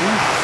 Ooh.